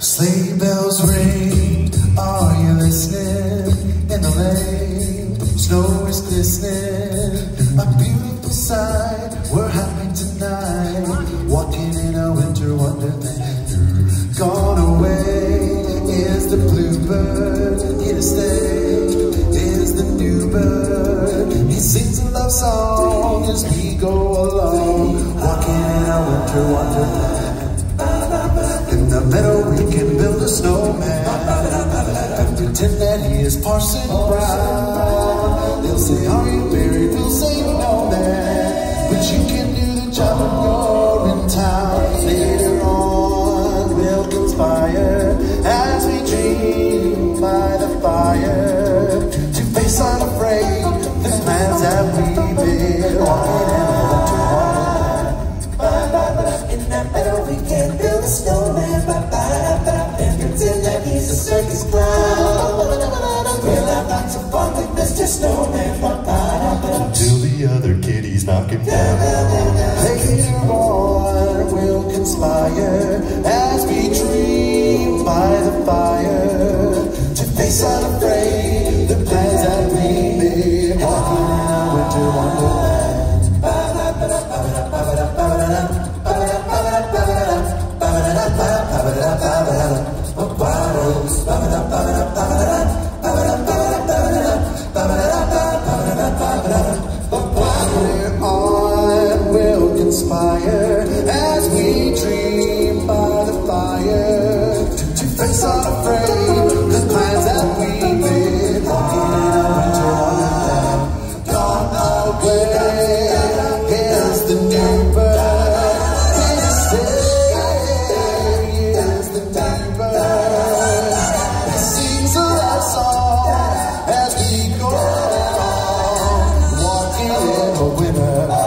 Sleigh bells ring, are you listening? In the lane, snow is glistening. A beautiful sight, we're happy tonight. Walking in a winter wonderland. Gone away is the bluebird, here to stay is the new bird. He sings a love song as we go along. Walking in a winter wonderland. In the meadow we can build a snowman. Pretend that he is Parson Brown kitties knock him down. Later on, we'll conspire as we dream by the fire to face unafraid the plans that we made. Walking in a winter wonderland. We'll as we dream by the fire to face unafraid the plans that we made. A winter the new bird. To stay the new bird. Sings a love song as we go along, walking in winter